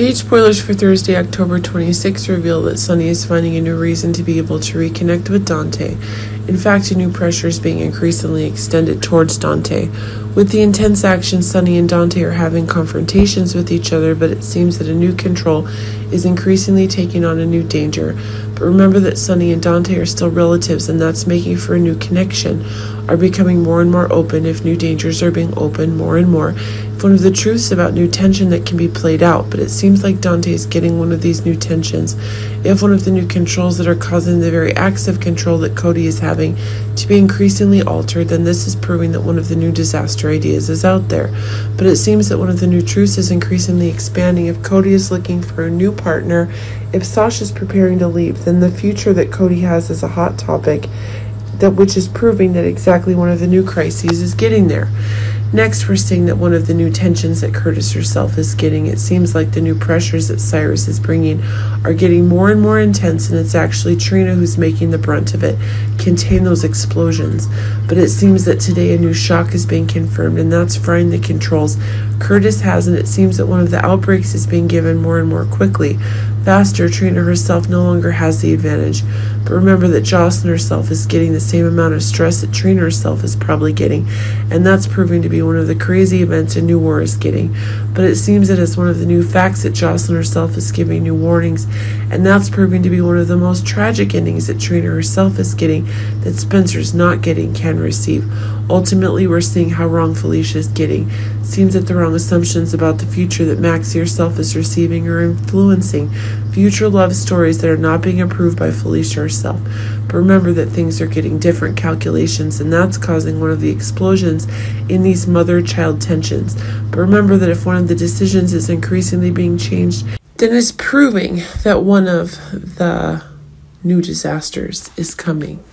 Jade spoilers for Thursday, October 26 reveal that Sonny is finding a new reason to be able to reconnect with Dante. In fact, a new pressure is being increasingly extended towards Dante. With the intense action, Sonny and Dante are having confrontations with each other, but it seems that a new control is increasingly taking on a new danger. But remember that Sonny and Dante are still relatives, and that's making for a new connection, are becoming more and more open if new dangers are being opened more and more if one of the truths about new tension that can be played out, but it seems like Dante is getting one of these new tensions. If one of the new controls that are causing the very acts of control that Cody is having to be increasingly altered, then this is proving that one of the new disaster ideas is out there. But it seems that one of the new truths is increasingly expanding. If Cody is looking for a new partner, if Sasha is preparing to leave, then the future that Cody has is a hot topic that which is proving that exactly one of the new crises is getting there. Next, we're seeing that one of the new tensions that Curtis herself is getting, it seems like the new pressures that Cyrus is bringing are getting more and more intense, and it's actually Trina who's making the brunt of it, contain those explosions. But it seems that today a new shock is being confirmed, and that's frying the controls Curtis has, and it seems that one of the outbreaks is being given more and more quickly. Faster, Trina herself no longer has the advantage. But remember that Josslyn herself is getting the same amount of stress that Trina herself is probably getting, and that's proving to be one of the crazy events a new war is getting. But it seems that it's one of the new facts that Josslyn herself is giving new warnings, and that's proving to be one of the most tragic endings that Trina herself is getting that Spencer's not getting can receive. Ultimately, we're seeing how wrong Felicia is getting. Seems that the wrong assumptions about the future that Maxie herself is receiving are influencing future love stories that are not being approved by Felicia herself. But remember that things are getting different calculations, and that's causing one of the explosions in these mother child tensions. But remember that if one of the decisions is increasingly being changed, then it's proving that one of the new disasters is coming.